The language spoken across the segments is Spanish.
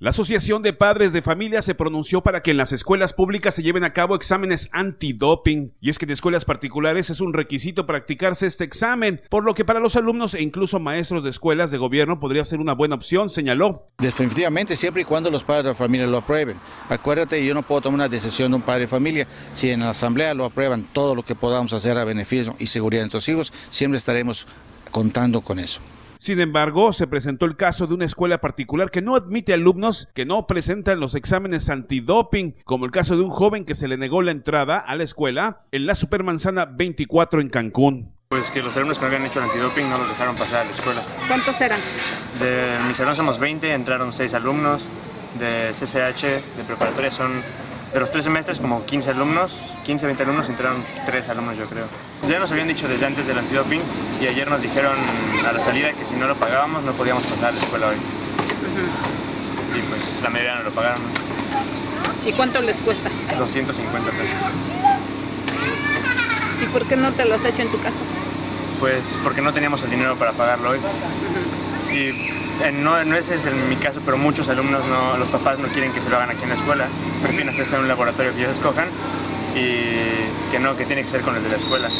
La Asociación de Padres de Familia se pronunció para que en las escuelas públicas se lleven a cabo exámenes antidoping. Y es que en escuelas particulares es un requisito practicarse este examen, por lo que para los alumnos e incluso maestros de escuelas de gobierno podría ser una buena opción, señaló. Definitivamente, siempre y cuando los padres de familia lo aprueben. Acuérdate, yo no puedo tomar una decisión de un padre de familia. Si en la asamblea lo aprueban todo lo que podamos hacer a beneficio y seguridad de nuestros hijos, siempre estaremos contando con eso. Sin embargo, se presentó el caso de una escuela particular que no admite alumnos que no presentan los exámenes antidoping, como el caso de un joven que se le negó la entrada a la escuela en la Supermanzana 24 en Cancún. Pues que los alumnos que habían hecho el antidoping no los dejaron pasar a la escuela. ¿Cuántos eran? De mi salón somos 20, entraron 6 alumnos. De CCH, de preparatoria, son de los tres semestres como 15 alumnos, 15, 20 alumnos, entraron 3 alumnos yo creo. Ya nos habían dicho desde antes del antidoping y ayer nos dijeron a la salida que si no lo pagábamos no podíamos pasar a la escuela hoy. Y pues la mayoría no lo pagaron. ¿Y cuánto les cuesta? 250 pesos. ¿Y por qué no te lo has hecho en tu casa? Pues porque no teníamos el dinero para pagarlo hoy. Y eh, no, no ese es el, mi caso, pero muchos alumnos, no, los papás no quieren que se lo hagan aquí en la escuela, prefieren hacerse en un laboratorio que ellos escojan y que no, que tiene que ser con el de la escuela.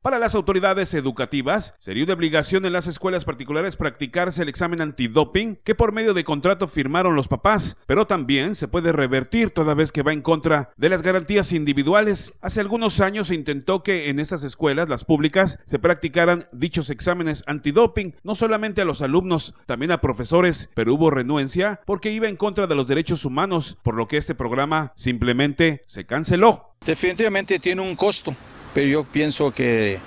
Para las autoridades educativas, sería de obligación en las escuelas particulares practicarse el examen antidoping que por medio de contrato firmaron los papás, pero también se puede revertir toda vez que va en contra de las garantías individuales. Hace algunos años se intentó que en estas escuelas, las públicas, se practicaran dichos exámenes antidoping, no solamente a los alumnos, también a profesores, pero hubo renuencia porque iba en contra de los derechos humanos, por lo que este programa simplemente se canceló. Definitivamente tiene un costo pero yo pienso que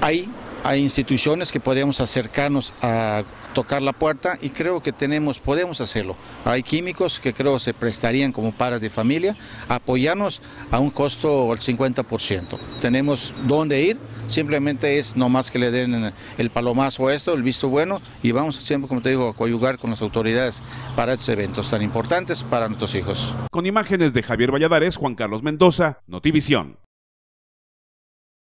hay, hay instituciones que podemos acercarnos a tocar la puerta y creo que tenemos, podemos hacerlo. Hay químicos que creo se prestarían como padres de familia, apoyarnos a un costo del 50%. Tenemos dónde ir, simplemente es nomás que le den el palomazo a esto, el visto bueno, y vamos siempre, como te digo, a coyugar con las autoridades para estos eventos tan importantes para nuestros hijos. Con imágenes de Javier Valladares, Juan Carlos Mendoza, Notivisión.